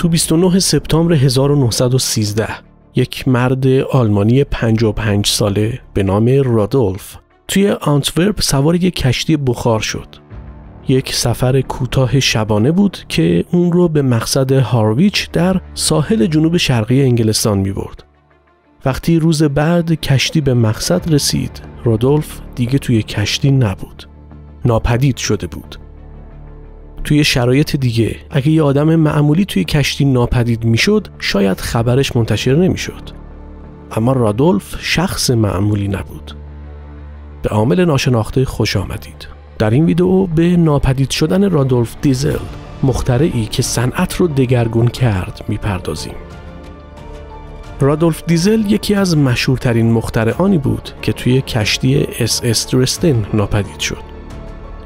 تو 29 سپتامبر 1913 یک مرد آلمانی 55 ساله به نام رادولف توی آنتورپ سوار یک کشتی بخار شد. یک سفر کوتاه شبانه بود که اون رو به مقصد هارویچ در ساحل جنوب شرقی انگلستان می برد. وقتی روز بعد کشتی به مقصد رسید، رادولف دیگه توی کشتی نبود. ناپدید شده بود. توی شرایط دیگه. اگه یه آدم معمولی توی کشتی ناپدید می‌شد شاید خبرش منتشر نمی‌شد. اما رادولف شخص معمولی نبود. به عامل ناشناخته خوش آمدید. در این ویدئو به ناپدید شدن رادولف دیزل مخترعی که صنعت رو دگرگون کرد می‌پردازیم. رادولف دیزل یکی از مشهورترین مخترعانی بود که توی کشتی SS درسدن ناپدید شد.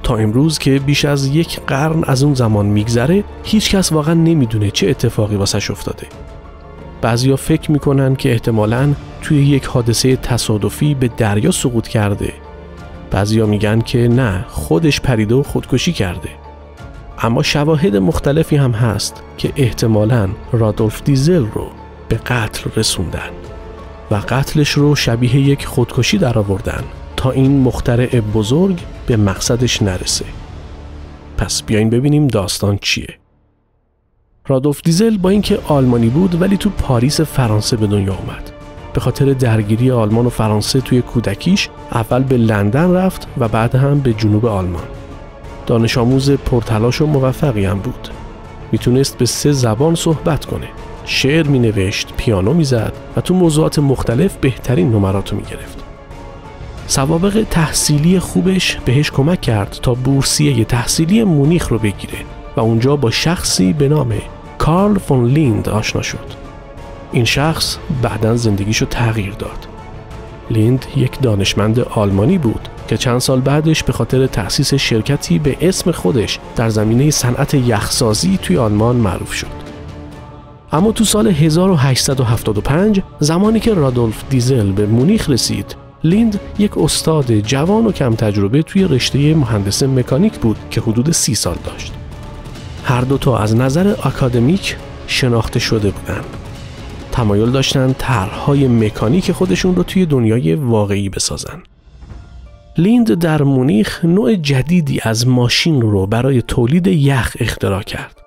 تا امروز که بیش از یک قرن از اون زمان میگذره هیچکس واقعا نمی‌دونه چه اتفاقی واسش افتاده. بعضیا فکر می‌کنن که احتمالا توی یک حادثه تصادفی به دریا سقوط کرده. بعضیا میگن که نه خودش پریده و خودکشی کرده. اما شواهد مختلفی هم هست که احتمالا رادولف دیزل رو به قتل رسوندن و قتلش رو شبیه یک خودکشی درآوردن. تا این مخترع بزرگ به مقصدش نرسه. پس بیاین ببینیم داستان چیه. رادولف دیزل با اینکه آلمانی بود ولی تو پاریس فرانسه به دنیا اومد. به خاطر درگیری آلمان و فرانسه توی کودکیش اول به لندن رفت و بعد هم به جنوب آلمان. دانش آموز پرتلاش و موفقی هم بود. می‌تونست به سه زبان صحبت کنه. شعر می نوشت، پیانو می زد و تو موضوعات مختلف بهترین نمرات رو می گرفت. سوابق تحصیلی خوبش بهش کمک کرد تا بورسیه تحصیلی مونیخ رو بگیره و اونجا با شخصی به نام کارل فون لیند آشنا شد. این شخص بعدا زندگیشو تغییر داد. لیند یک دانشمند آلمانی بود که چند سال بعدش به خاطر تأسیس شرکتی به اسم خودش در زمینه صنعت یخسازی توی آلمان معروف شد. اما تو سال 1875 زمانی که رادولف دیزل به مونیخ رسید لیند یک استاد جوان و کم تجربه توی رشته مهندس مکانیک بود که حدود سی سال داشت. هر دو تا از نظر اکادمیک شناخته شده بودند. تمایل داشتن طرحهای مکانیک خودشون رو توی دنیای واقعی بسازن. لیند در مونیخ نوع جدیدی از ماشین رو برای تولید یخ اختراع کرد.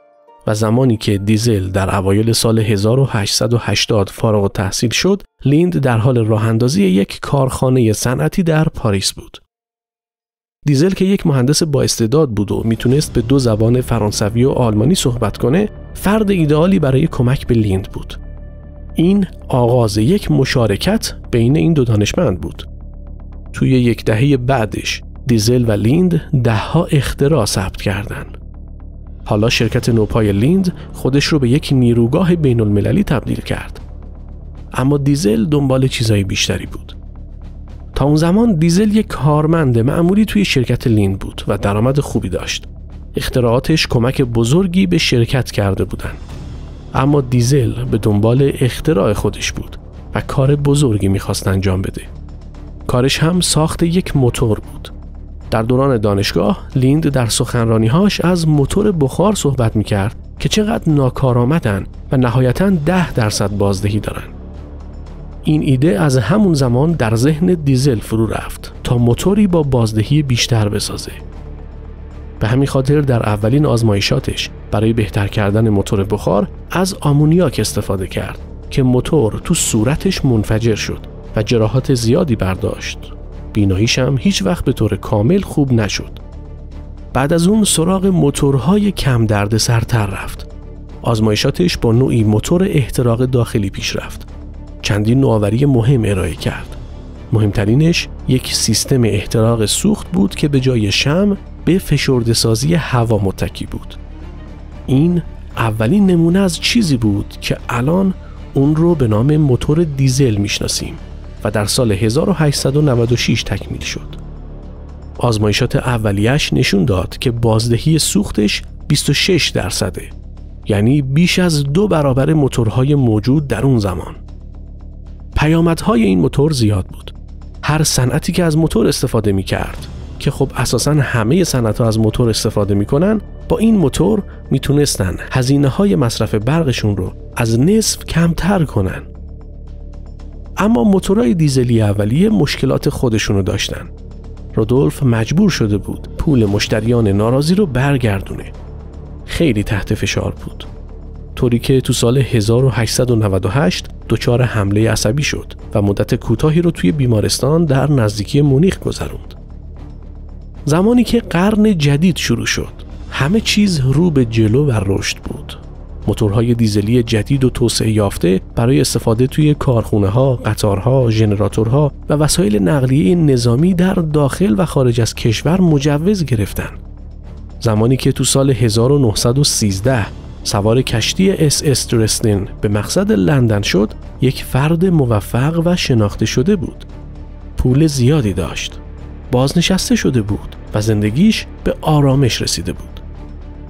و زمانی که دیزل در اوایل سال 1880 فارغ و تحصیل شد، لیند در حال راه اندازی یک کارخانه صنعتی در پاریس بود. دیزل که یک مهندس با استعداد بود و می‌تونست به دو زبان فرانسوی و آلمانی صحبت کنه، فرد ایدئالی برای کمک به لیند بود. این آغاز یک مشارکت بین این دو دانشمند بود. توی یک دهه بعدش دیزل و لیند دهها اختراع ثبت کردند. حالا شرکت نوپای لیند خودش رو به یک نیروگاه بین المللی تبدیل کرد. اما دیزل دنبال چیزای بیشتری بود. تا اون زمان دیزل یک کارمند معمولی توی شرکت لیند بود و درآمد خوبی داشت. اختراعاتش کمک بزرگی به شرکت کرده بودن. اما دیزل به دنبال اختراع خودش بود و کار بزرگی می‌خواست انجام بده. کارش هم ساخت یک موتور بود. در دوران دانشگاه لیند در سخنرانیهاش از موتور بخار صحبت می کرد که چقدر ناکارآمدن و نهایتا ده درصد بازدهی دارن. این ایده از همون زمان در ذهن دیزل فرو رفت تا موتوری با بازدهی بیشتر بسازه. به همین خاطر در اولین آزمایشاتش برای بهتر کردن موتور بخار از آمونیاک استفاده کرد که موتور تو صورتش منفجر شد و جراحات زیادی برداشت بیناییش هم هیچ وقت به طور کامل خوب نشد. بعد از اون سراغ موتورهای کم درد سرتر رفت. آزمایشاتش با نوعی موتور احتراق داخلی پیش رفت. چندین نوآوری مهم ارائه کرد. مهمترینش یک سیستم احتراق سوخت بود که به جای شم به فشرده سازی هوا متکی بود. این اولین نمونه از چیزی بود که الان اون رو به نام موتور دیزل می‌شناسیم. و در سال 1896 تکمیل شد. آزمایشات اولیش نشون داد که بازدهی سوختش 26 درصده یعنی بیش از دو برابر موتورهای موجود در اون زمان. پیامدهای این موتور زیاد بود. هر صنعتی که از موتور استفاده می کرد که خب اساسا همه صنعت از موتور استفاده می‌کنن با این موتور می‌تونستن هزینه های مصرف برقشون رو از نصف کمتر کنن. اما موتورهای دیزلی اولیه مشکلات خودشونو داشتن. رودولف مجبور شده بود پول مشتریان ناراضی رو برگردونه. خیلی تحت فشار بود. طوری که تو سال 1898 دچار حمله عصبی شد و مدت کوتاهی رو توی بیمارستان در نزدیکی مونیخ گذروند. زمانی که قرن جدید شروع شد، همه چیز رو به جلو و رشد بود. موتورهای دیزلی جدید و توسعه یافته برای استفاده توی کارخونه ها، قطارها، ژنراتورها و وسایل نقلیه نظامی در داخل و خارج از کشور مجوز گرفتند. زمانی که تو سال 1913 سوار کشتی SS درسدن به مقصد لندن شد یک فرد موفق و شناخته شده بود. پول زیادی داشت. بازنشسته شده بود و زندگیش به آرامش رسیده بود.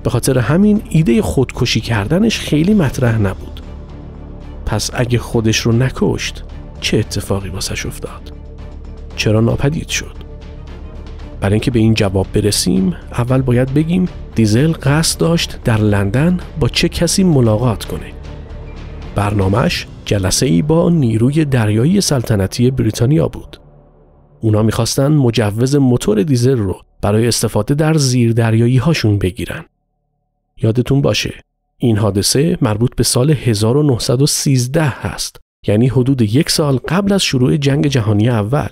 به خاطر همین ایده خودکشی کردنش خیلی مطرح نبود. پس اگه خودش رو نکشت چه اتفاقی واسش افتاد؟ چرا ناپدید شد؟ برای اینکه به این جواب برسیم اول باید بگیم دیزل قصد داشت در لندن با چه کسی ملاقات کنه. برنامهش جلسه ای با نیروی دریایی سلطنتی بریتانیا بود. اونا می‌خواستن مجوز موتور دیزل رو برای استفاده در زیر دریایی هاشون بگیرن. یادتون باشه این حادثه مربوط به سال 1913 هست یعنی حدود یک سال قبل از شروع جنگ جهانی اول.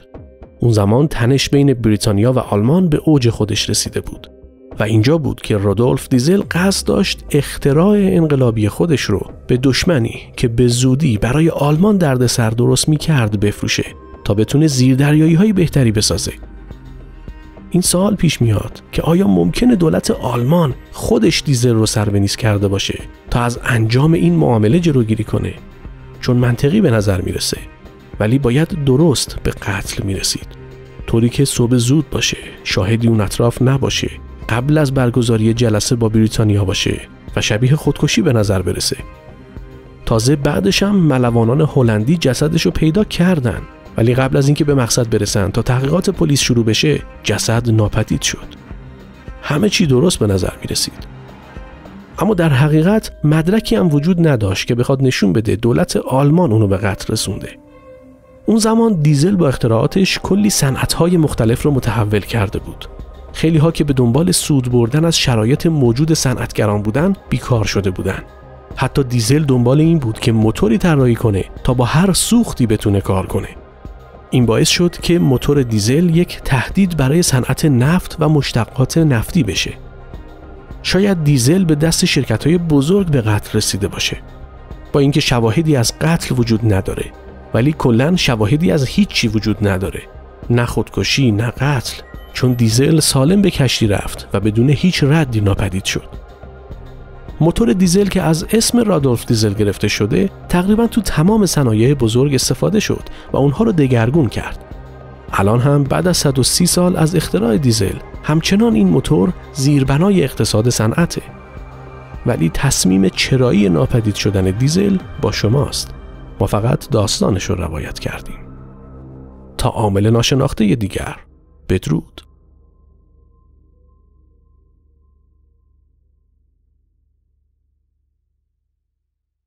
اون زمان تنش بین بریتانیا و آلمان به اوج خودش رسیده بود و اینجا بود که رودولف دیزل قصد داشت اختراع انقلابی خودش رو به دشمنی که به زودی برای آلمان دردسر درست می کرد بفروشه تا بتونه زیردریایی های بهتری بسازه. این سوال پیش میاد که آیا ممکنه دولت آلمان خودش دیزل رو سربنیز کرده باشه تا از انجام این معامله جلوگیری کنه؟ چون منطقی به نظر می‌رسه ولی باید درست به قتل می رسید طوری که صبح زود باشه شاهدی اون اطراف نباشه قبل از برگزاری جلسه با بریتانیا باشه و شبیه خودکشی به نظر برسه. تازه بعدش هم ملوانان هلندی جسدش رو پیدا کردن. ولی قبل از اینکه به مقصد برسن تا تحقیقات پلیس شروع بشه جسد ناپدید شد. همه چی درست به نظر می رسید اما در حقیقت مدرکی هم وجود نداشت که بخواد نشون بده دولت آلمان اونو به قتل رسونده. اون زمان دیزل با اختراعاتش کلی صنعت‌های مختلف رو متحول کرده بود. خیلی ها که به دنبال سود بردن از شرایط موجود صنعتگران بودن بیکار شده بودن. حتی دیزل دنبال این بود که موتوری طراحی کنه تا با هر سوختی بتونه کار کنه. این باعث شد که موتور دیزل یک تهدید برای صنعت نفت و مشتقات نفتی بشه. شاید دیزل به دست شرکت های بزرگ به قتل رسیده باشه. با اینکه شواهدی از قتل وجود نداره ولی کلا شواهدی از هیچی وجود نداره. نه خودکشی نه قتل چون دیزل سالم به کشتی رفت و بدون هیچ ردی ناپدید شد. موتور دیزل که از اسم رادولف دیزل گرفته شده تقریبا تو تمام صنایع بزرگ استفاده شد و اونها رو دگرگون کرد. الان هم بعد از 130 سال از اختراع دیزل همچنان این موتور زیربنای اقتصاد صنعته. ولی تصمیم چرایی ناپدید شدن دیزل با شماست. ما فقط داستانش رو روایت کردیم. تا عامل ناشناخته دیگر بدرود.